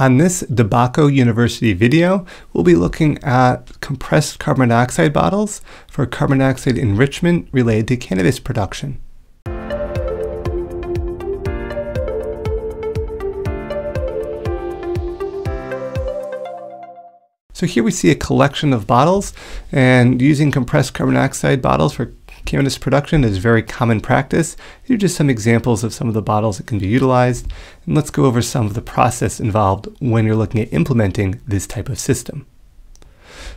On this DeBacco University video, we'll be looking at compressed carbon dioxide bottles for carbon dioxide enrichment related to cannabis production. So here we see a collection of bottles and using compressed carbon dioxide bottles for cannabis production is very common practice. These are just some examples of some of the bottles that can be utilized. And let's go over some of the process involved when you're looking at implementing this type of system.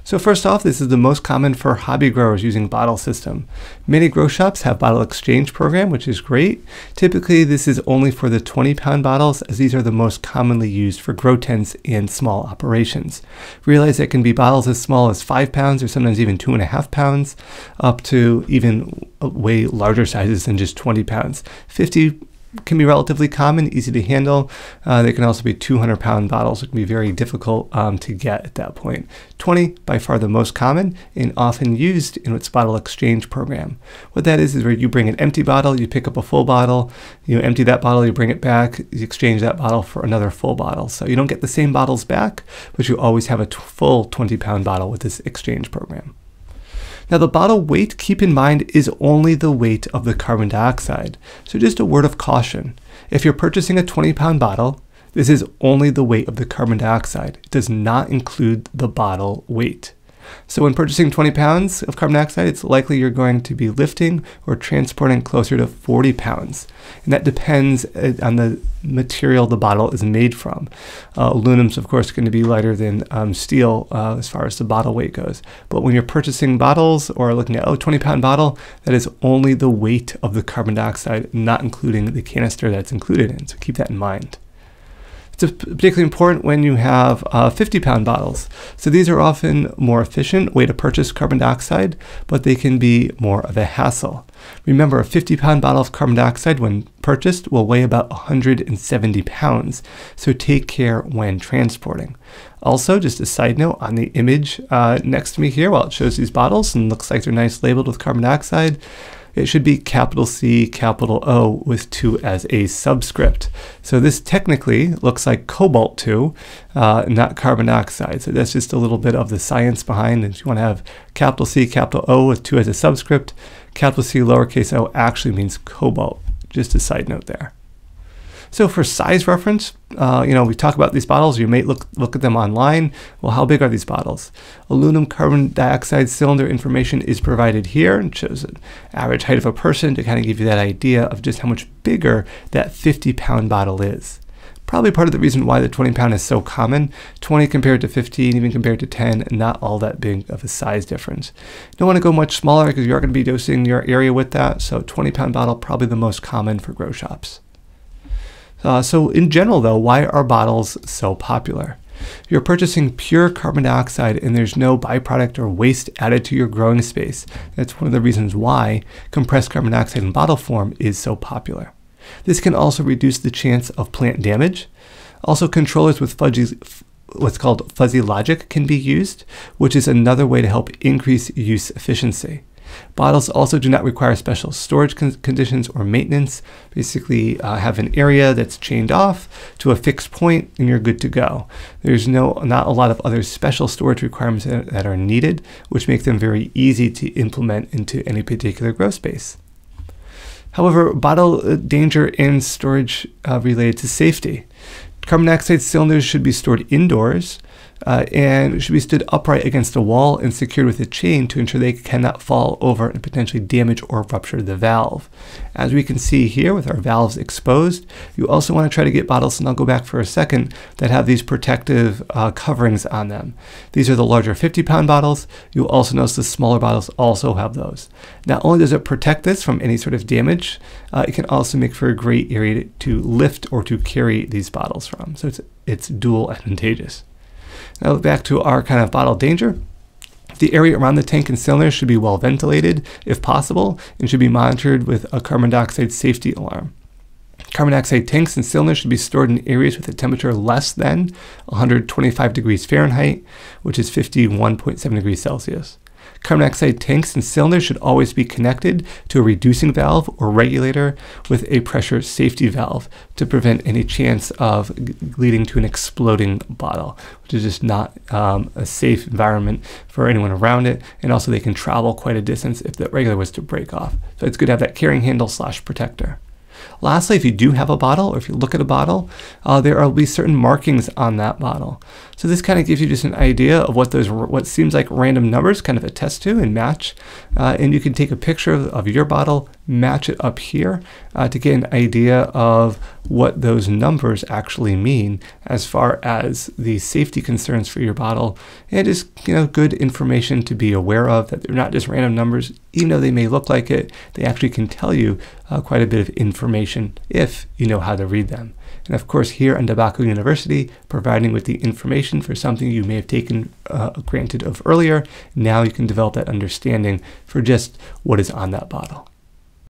So first off, this is the most common for hobby growers using bottle system. Many grow shops have bottle exchange program, which is great. Typically, this is only for the 20 pound bottles as these are the most commonly used for grow tents and small operations. Realize it can be bottles as small as five pounds or sometimes even two and a half pounds up to even way larger sizes than just 20 pounds. 50 can be relatively common, easy to handle. Uh, they can also be 200 pound bottles, which can be very difficult um, to get at that point. 20, by far the most common and often used in its bottle exchange program. What that is, is where you bring an empty bottle, you pick up a full bottle, you empty that bottle, you bring it back, you exchange that bottle for another full bottle. So you don't get the same bottles back, but you always have a full 20 pound bottle with this exchange program. Now the bottle weight, keep in mind, is only the weight of the carbon dioxide. So just a word of caution. If you're purchasing a 20 pound bottle, this is only the weight of the carbon dioxide. It does not include the bottle weight. So when purchasing 20 pounds of carbon dioxide, it's likely you're going to be lifting or transporting closer to 40 pounds. And that depends uh, on the material the bottle is made from. Uh, aluminum's, of course, going to be lighter than um, steel uh, as far as the bottle weight goes. But when you're purchasing bottles or looking at, oh, 20 pound bottle, that is only the weight of the carbon dioxide, not including the canister that's included in. So keep that in mind. It's particularly important when you have uh, 50 pound bottles. So these are often more efficient way to purchase carbon dioxide, but they can be more of a hassle. Remember, a 50 pound bottle of carbon dioxide when purchased will weigh about 170 pounds, so take care when transporting. Also, just a side note on the image uh, next to me here, while it shows these bottles and looks like they're nice labeled with carbon dioxide, it should be capital C, capital O with 2 as a subscript. So this technically looks like cobalt 2, uh, not carbon dioxide. So that's just a little bit of the science behind it. You want to have capital C, capital O with 2 as a subscript. Capital C, lowercase o actually means cobalt. Just a side note there. So for size reference, uh, you know, we talk about these bottles, you may look, look at them online. Well, how big are these bottles? Aluminum carbon dioxide cylinder information is provided here and shows an average height of a person to kind of give you that idea of just how much bigger that 50 pound bottle is. Probably part of the reason why the 20 pound is so common. 20 compared to 15, even compared to 10, not all that big of a size difference. Don't want to go much smaller because you are going to be dosing your area with that. So 20 pound bottle, probably the most common for grow shops. Uh, so in general though, why are bottles so popular? You're purchasing pure carbon dioxide and there's no byproduct or waste added to your growing space. That's one of the reasons why compressed carbon dioxide in bottle form is so popular. This can also reduce the chance of plant damage. Also controllers with fuzzy, what's called fuzzy logic can be used, which is another way to help increase use efficiency. Bottles also do not require special storage con conditions or maintenance. Basically, uh, have an area that's chained off to a fixed point and you're good to go. There's no not a lot of other special storage requirements that, that are needed, which make them very easy to implement into any particular grow space. However, bottle uh, danger and storage uh, related to safety. Carbon dioxide cylinders should be stored indoors uh, and should be stood upright against a wall and secured with a chain to ensure they cannot fall over and potentially damage or rupture the valve. As we can see here with our valves exposed, you also want to try to get bottles, and I'll go back for a second, that have these protective uh, coverings on them. These are the larger 50 pound bottles. You'll also notice the smaller bottles also have those. Not only does it protect this from any sort of damage, uh, it can also make for a great area to lift or to carry these bottles from. So it's, it's dual advantageous. Now back to our kind of bottle danger. The area around the tank and cylinder should be well ventilated if possible and should be monitored with a carbon dioxide safety alarm. Carbon dioxide tanks and cylinders should be stored in areas with a temperature less than 125 degrees Fahrenheit, which is 51.7 degrees Celsius. Carbon dioxide tanks and cylinders should always be connected to a reducing valve or regulator with a pressure safety valve to prevent any chance of leading to an exploding bottle, which is just not um, a safe environment for anyone around it. And also they can travel quite a distance if the regulator was to break off. So it's good to have that carrying handle slash protector. Lastly, if you do have a bottle or if you look at a bottle, uh, there will be certain markings on that bottle. So this kind of gives you just an idea of what those what seems like random numbers kind of attest to and match. Uh, and you can take a picture of, of, your bottle, match it up here uh, to get an idea of what those numbers actually mean as far as the safety concerns for your bottle. And just you know good information to be aware of that they're not just random numbers, even though they may look like it, they actually can tell you uh, quite a bit of information if you know how to read them. And of course, here at DeBacco University, providing with the information for something you may have taken uh, granted of earlier, now you can develop that understanding for just what is on that bottle.